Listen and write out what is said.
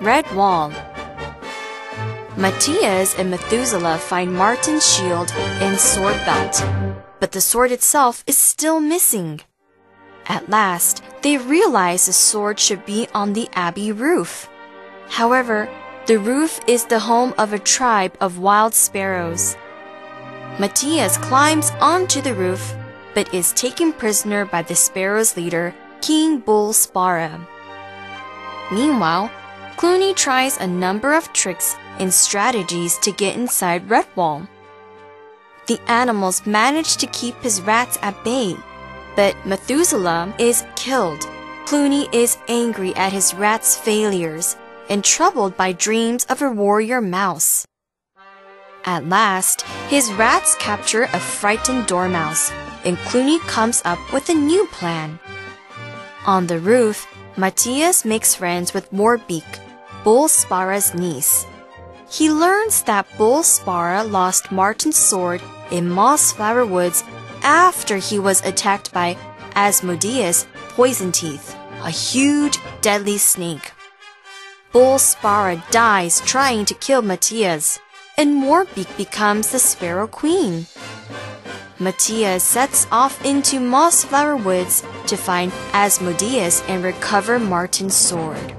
Redwall. Matthias and Methuselah find Martin's shield and sword belt, but the sword itself is still missing. At last, they realize the sword should be on the abbey roof. However, the roof is the home of a tribe of wild sparrows. Matthias climbs onto the roof, but is taken prisoner by the sparrows' leader, King Bull Sparrow. Meanwhile, Cluny tries a number of tricks and strategies to get inside Redwall. The animals manage to keep his rats at bay, but Methuselah is killed. Cluny is angry at his rat's failures and troubled by dreams of a warrior mouse. At last, his rats capture a frightened dormouse, and Cluny comes up with a new plan. On the roof, Matthias makes friends with Warbeak, Bull Sparrow's niece. He learns that Bull Sparrow lost Martin's sword in Mossflower Woods after he was attacked by Asmodeus Poison Teeth, a huge, deadly snake. Bull Sparrow dies trying to kill Matthias, and Warbeak becomes the Sparrow Queen. Matthias sets off into Mossflower Woods to find Asmodeus and recover Martin's sword.